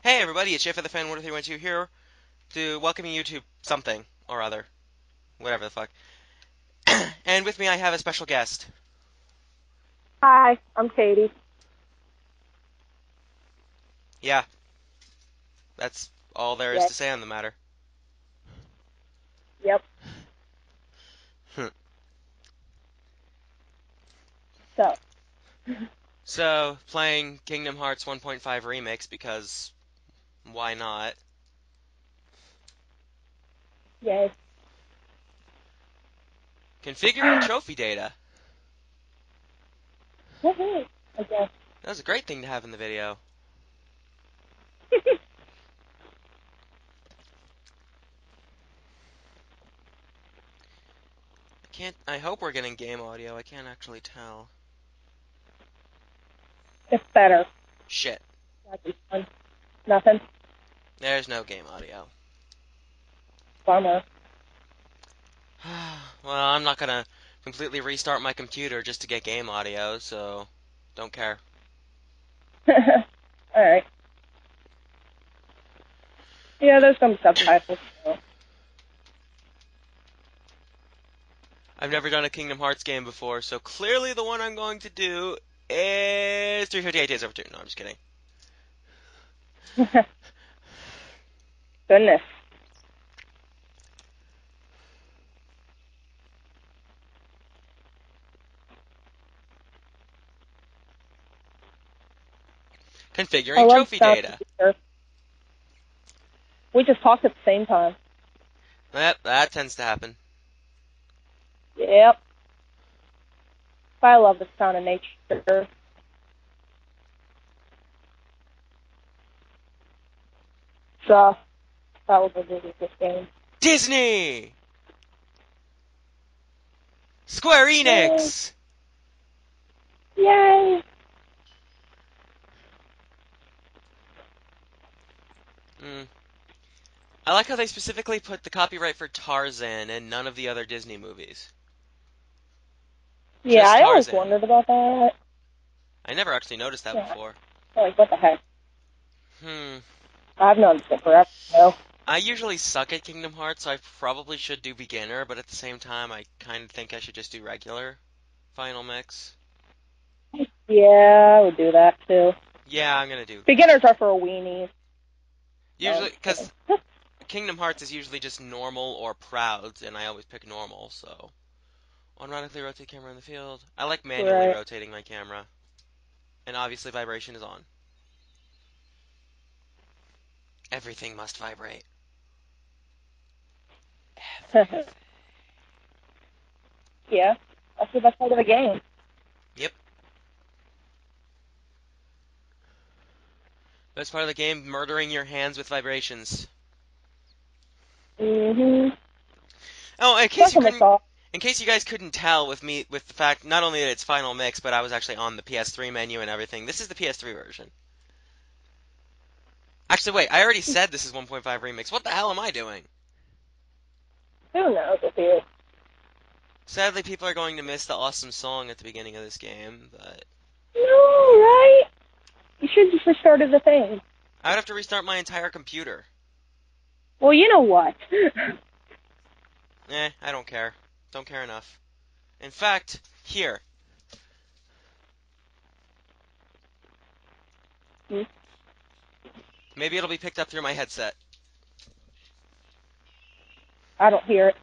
Hey everybody, it's Jayfeatherfan 1312 here to welcome you to something or other. Whatever the fuck. and with me I have a special guest. Hi, I'm Katie. Yeah. That's all there is Yes. to say on the matter. Yep. Hmm. So, So, playing Kingdom Hearts 1.5 Remix because why not? yay. Configuring trophy data. I guess. That was a great thing to have in the video. I can't I hope we're getting game audio. I can't actually tell. it's better. Shit. That'd be fun. Nothing. There's no game audio. Bummer. well, I'm not gonna completely restart my computer just to get game audio, so don't care. Alright. Yeah, there's some subtitles. So. I've never done a Kingdom Hearts game before, so clearly the one I'm going to do is 358 Days Over 2. No, I'm just kidding. Goodness. Configuring trophy data. We just talked at the same time. That that tends to happen. Yep. I love the sound of nature. So, that was a really good game. Disney. Square Enix. Yay! Mm. I like how they specifically put the copyright for Tarzan and none of the other Disney movies. Yeah, I always wondered about that. I never actually noticed that Yeah. before. Like, what the heck? Hmm. I've noticed it forever, though. I usually suck at Kingdom Hearts, so I probably should do beginner, but at the same time, I kind of think I should just do regular final mix. Yeah, I would do that too. Yeah, I'm gonna do Beginners are for weenies. usually because Kingdom Hearts is usually just normal or prouds, and I always pick normal. So automatically rotate camera in the field. I like manually Right. rotating my camera, and obviously vibration is on. Everything must vibrate. yeah, that's the best part of the game. Yep. Best part of the game: murdering your hands with vibrations. Mm-hmm. Oh, in case you couldn't. In case you guys couldn't tell with me with the fact not only that it's final mix, but I was actually on the PS3 menu and everything. This is the PS3 version. Actually, wait, I already said this is 1.5 remix. What the hell am I doing? Who knows if you Sadly, people are going to miss the awesome song at the beginning of this game, but No, right? You should just restarted the thing. I would have to restart my entire computer. Well, you know what? Eh, I don't care. Don't care enough. In fact, here. Hmm? Maybe it'll be picked up through my headset. I don't hear it.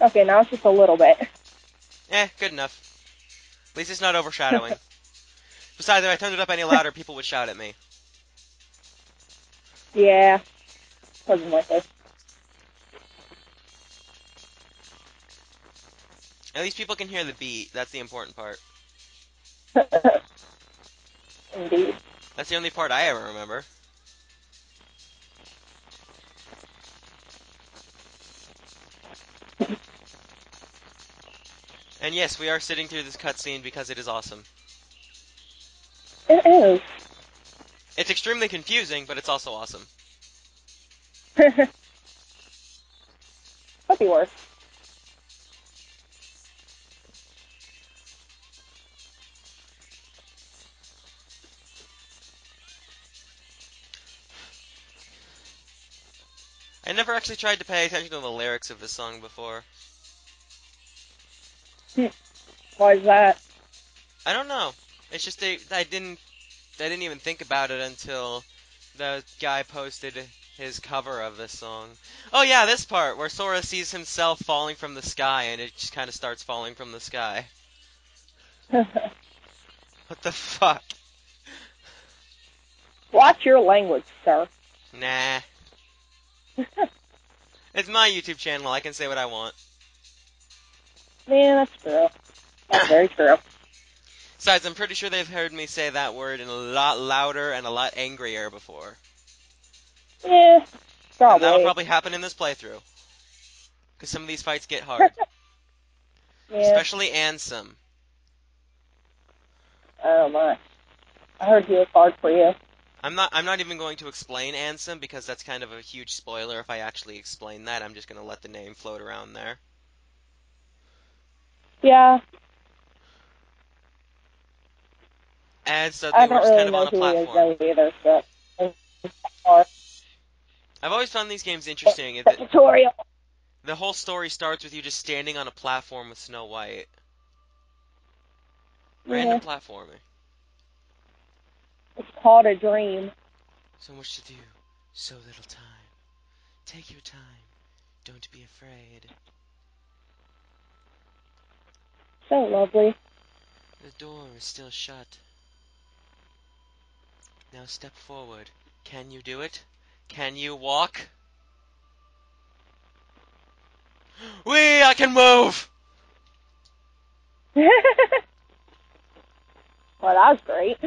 Okay, now it's just a little bit. Eh, good enough. At least it's not overshadowing. Besides, if I turned it up any louder, people would shout at me. Yeah. Wasn't like this. At least people can hear the beat. That's the important part. Indeed. That's the only part I ever remember. And yes, we are sitting through this cutscene because it is awesome. It is. It's extremely confusing, but it's also awesome. Could be worse. Never actually tried to pay attention to the lyrics of this song before. Why is that? I don't know. It's just they, I didn't I didn't even think about it until the guy posted his cover of this song. Oh yeah, this part where Sora sees himself falling from the sky and it just kind of starts falling from the sky. What the fuck? Watch your language, sir. Nah. It's my YouTube channel. I can say what I want. Yeah, that's true. That's very true. Besides, I'm pretty sure they've heard me say that word in a lot louder and a lot angrier before. Yeah, And probably. that'll probably happen in this playthrough. Because some of these fights get hard. yeah. Especially Ansem. Oh my. I heard he was hard for you. I'm not I'm not even going to explain Ansem because that's kind of a huge spoiler if I actually explain that. I'm just going to let the name float around there. Yeah, And so I they were don't just really kind of know on a who he is platform. either, but I've always found these games interesting. the tutorial. The whole story starts with you just standing on a platform with Snow White. Random Yeah, platforming. It's called a dream. So much to do, so little time. Take your time. Don't be afraid. So lovely. The door is still shut. Now step forward. Can you do it? Can you walk? Wee, I can move! well, that was great.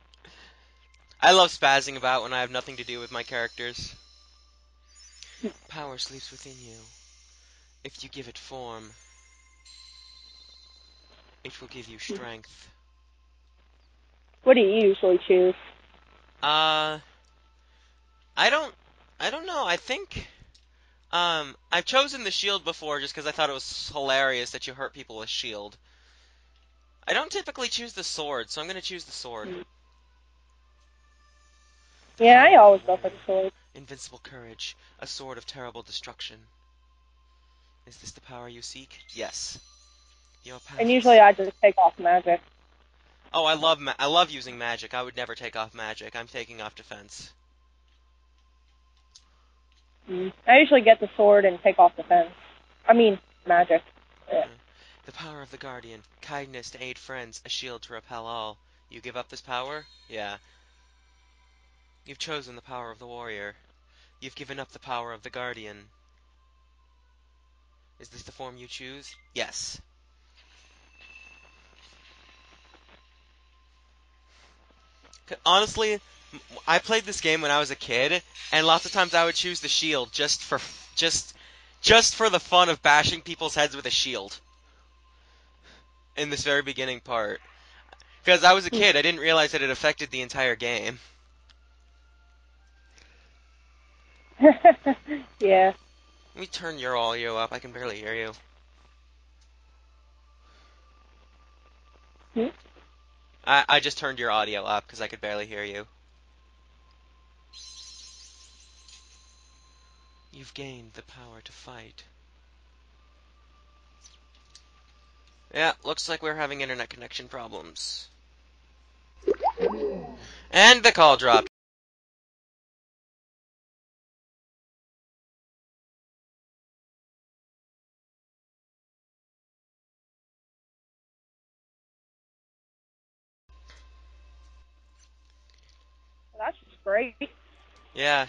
I love spazzing about when I have nothing to do with my characters. Power sleeps within you. If you give it form, it will give you strength. What do you usually choose? Uh, I don't, I don't know. I think, um, I've chosen the shield before just because I thought it was hilarious that you hurt people with shield. I don't typically choose the sword, so I'm gonna choose the sword. Yeah, I always go for the sword. Invincible courage, a sword of terrible destruction. Is this the power you seek? Yes. Your path. And usually I just take off magic. Oh, I love ma- I love using magic. I would never take off magic. I'm taking off defense. Mm. I usually get the sword and take off defense. I mean, magic. Yeah. The power of the guardian, kindness to aid friends, a shield to repel all. You give up this power? Yeah. You've chosen the power of the warrior. You've given up the power of the guardian. Is this the form you choose? Yes. Honestly, I played this game when I was a kid, and lots of times I would choose the shield just for just just for the fun of bashing people's heads with a shield. In this very beginning part, because I was a kid, I didn't realize that it affected the entire game. yeah. Let me turn your audio up. I can barely hear you. Hmm? I, I just turned your audio up because I could barely hear you. You've gained the power to fight. Yeah, looks like we're having internet connection problems. And the call dropped. Great. Yeah.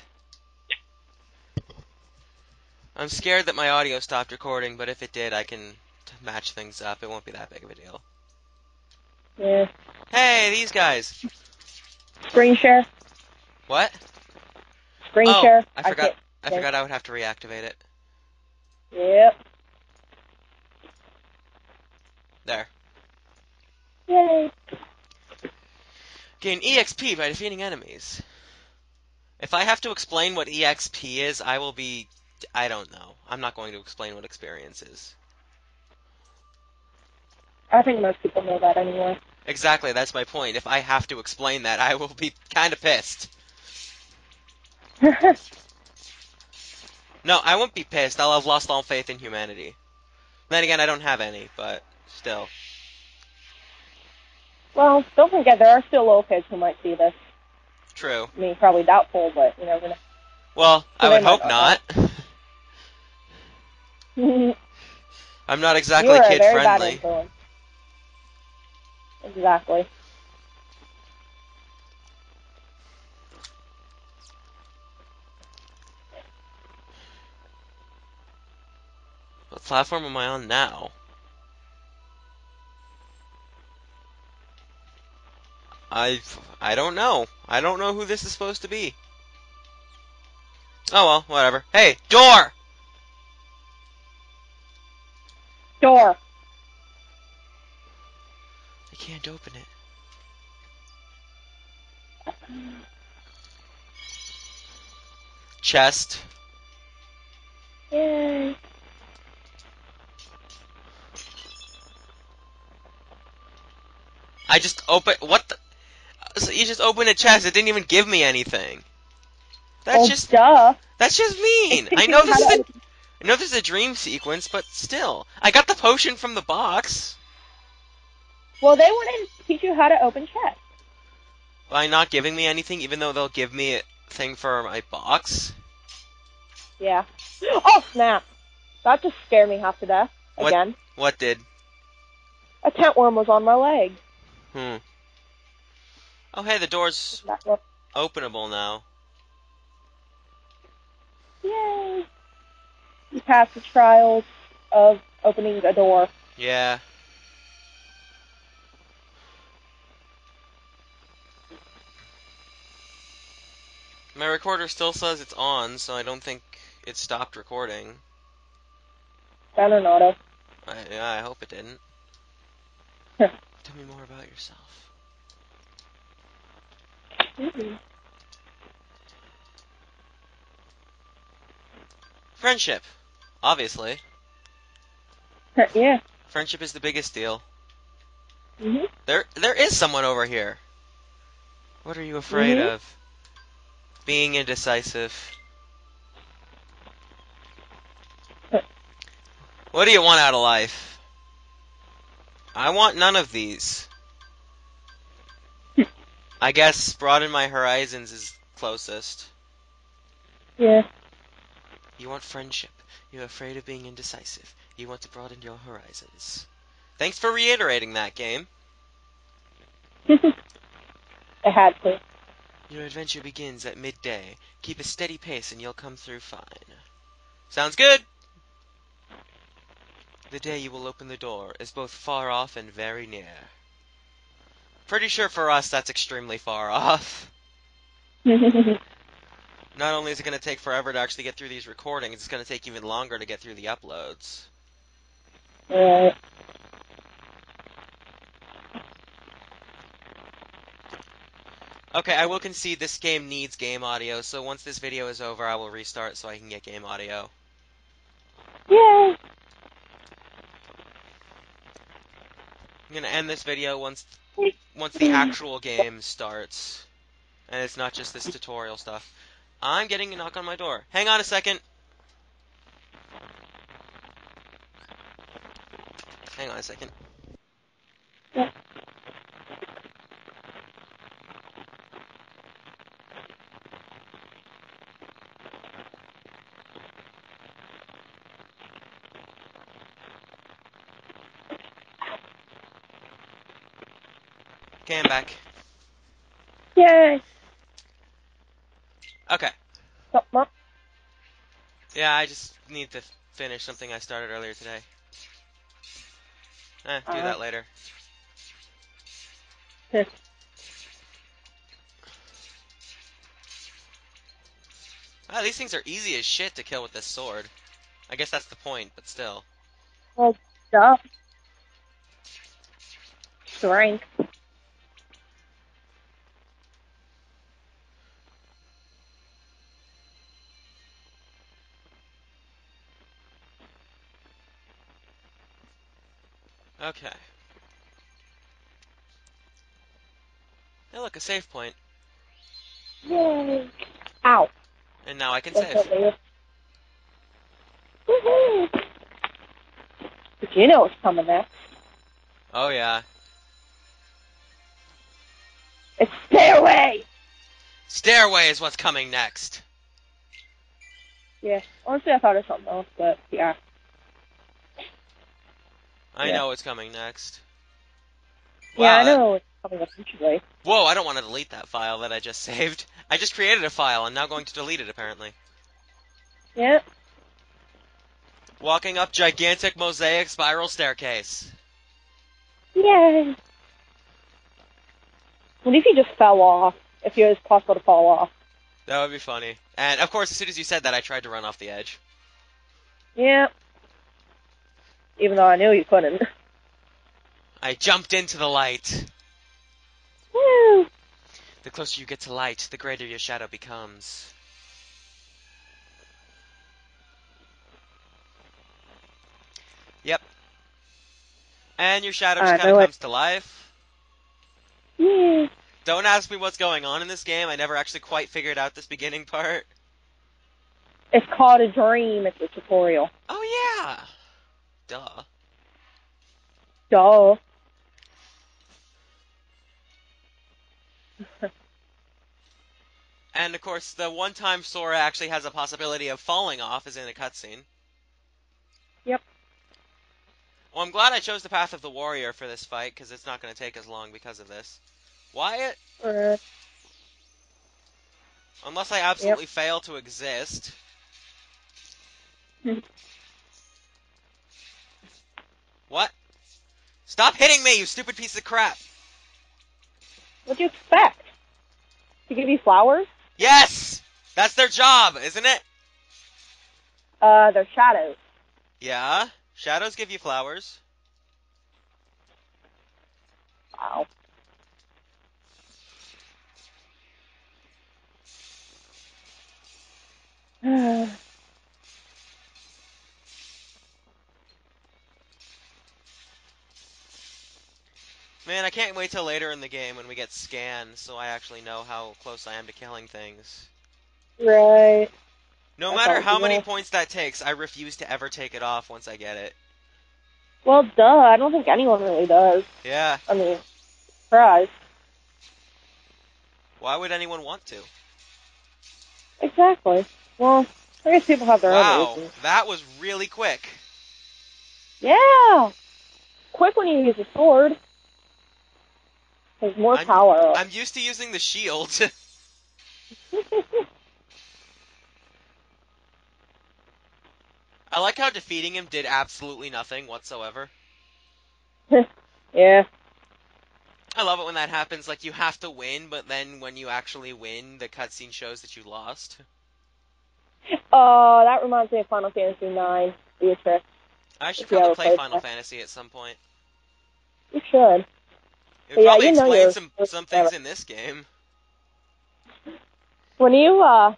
I'm scared that my audio stopped recording, but if it did, I can t- match things up. It won't be that big of a deal. Yeah. Hey, these guys. Screen share. What? Screen Oh, share. I forgot. can't- I forgot I would have to reactivate it. Yep. There. Yay. Gain EXP by defeating enemies. If I have to explain what EXP is, I will be. I don't know. I'm not going to explain what experience is. I think most people know that anyway. Exactly, that's my point. If I have to explain that, I will be kind of pissed. No, I won't be pissed. I'll have lost all faith in humanity. Then again, I don't have any, but still. Well, don't forget there are still little kids who might see this. True. I mean, probably doubtful, but you never Well, I would hope not. I'm not exactly you are a kid friendly. Exactly. What platform am I on now? I I don't know. I don't know who this is supposed to be. Oh well, whatever. Hey, door! Door. I can't open it. Chest. Yay. I just open what the so you just opened a chest, it didn't even give me anything. That's oh, just duh. that's just mean. I know this is a, I know this is a dream sequence, but still. I got the potion from the box. Well, they want to teach you how to open chests. By not giving me anything, even though they'll give me a thing for my box. Yeah. Oh snap! That just scared me half to death. What? Again. What did? A tent worm was on my leg. Hmm. Oh hey, the door's openable now. Yay! You passed the trials of opening a door. Yeah. My recorder still says it's on, so I don't think it stopped recording. Down an auto. I, yeah, I hope it didn't. Tell me more about yourself. Mhm. Friendship. Obviously. yeah. Friendship is the biggest deal. hmm There there is someone over here. What are you afraid Mhm. of? Being indecisive. What do you want out of life? I want none of these. I guess broaden my horizons is closest. Yeah. You want friendship. You're afraid of being indecisive. You want to broaden your horizons. Thanks for reiterating that game. it had to. Your adventure begins at midday. Keep a steady pace and you'll come through fine. Sounds good! The day you will open the door is both far off and very near. Pretty sure for us that's extremely far off. Not only is it going to take forever to actually get through these recordings, it's going to take even longer to get through the uploads. Alright. Okay, I will concede this game needs game audio, so once this video is over, I will restart so I can get game audio. Yay! I'm gonna end this video once once the actual game starts, and it's not just this tutorial stuff. I'm getting a knock on my door. Hang on a second. Hang on a second. Okay, I'm back. Yay! Okay. Something up? Yeah, I just need to finish something I started earlier today. Eh, do Uh. that later. Huh. Ah, these things are easy as shit to kill with this sword. I guess that's the point, but still. Duh. Strength. Okay. Hey, look, a save point. Yay! Ow. And now I can That's save. Woohoo! But you know what's coming next. Oh yeah. It's Stairway! Stairway is what's coming next. Yeah, honestly I thought of something else, but yeah. I Yeah. know what's coming next. Yeah, I know it's coming eventually. Whoa, I don't want to delete that file that I just saved. I just created a file and now going to delete it apparently. Yep. Walking up gigantic mosaic spiral staircase. Yay! What if you just fell off? If it was possible to fall off. That would be funny. And of course, as soon as you said that, I tried to run off the edge. Yeah. Even though I knew you couldn't. I jumped into the light. Woo! The closer you get to light, the greater your shadow becomes. Yep. And your shadow just kind of comes to life. Yeah. Don't ask me what's going on in this game. I never actually quite figured out this beginning part. It's called a dream. It's a tutorial. Oh yeah. Duh. Duh. And of course, the one time Sora actually has a possibility of falling off is in a cutscene. Yep. Well, I'm glad I chose the path of the warrior for this fight because it's not going to take as long because of this. Wyatt, Uh, unless I absolutely fail to exist. What? Stop hitting me, you stupid piece of crap! What do you expect? To give you flowers? Yes! That's their job, isn't it? Uh, they're shadows. Yeah. Shadows give you flowers. Wow. Man, I can't wait till later in the game when we get scans so I actually know how close I am to killing things. right. No That's matter how many know. points that takes, I refuse to ever take it off once I get it. Well, duh. I don't think anyone really does. Yeah, I mean, surprise. why would anyone want to? Exactly. Well, I guess people have their own Wow, reasons. that was really quick. Yeah. Quick when you use a sword. There's more I'm- power. I'm used to using the shield. I like how defeating him did absolutely nothing whatsoever. yeah. I love it when that happens. Like you have to win, but then when you actually win, the cutscene shows that you lost. Oh, that reminds me of Final Fantasy IX. Beatrix. I should probably play Final that. Fantasy at some point. You should. It yeah, probably you know explain you're- some some things in this game. When you uh,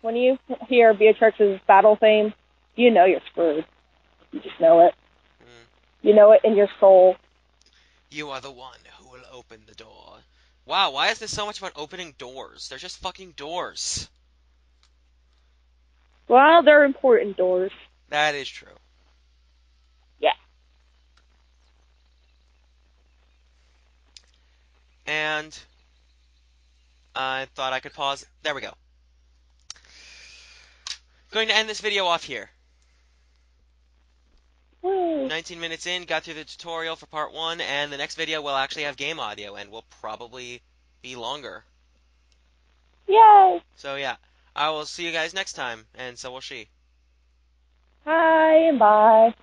when you hear Beatrix's battle theme, you know you're screwed. You just know it. Mm. You know it in your soul. You are the one who will open the door. Wow, why is this so much about opening doors? They're just fucking doors. Well, they're important doors. That is true. Yeah. And I thought I could pause. There we go. Going to end this video off here. Woo. 19 minutes in, got through the tutorial for part 1, and the next video will actually have game audio and will probably be longer. Yay! So yeah, I will see you guys next time, and so will she. Hi and bye.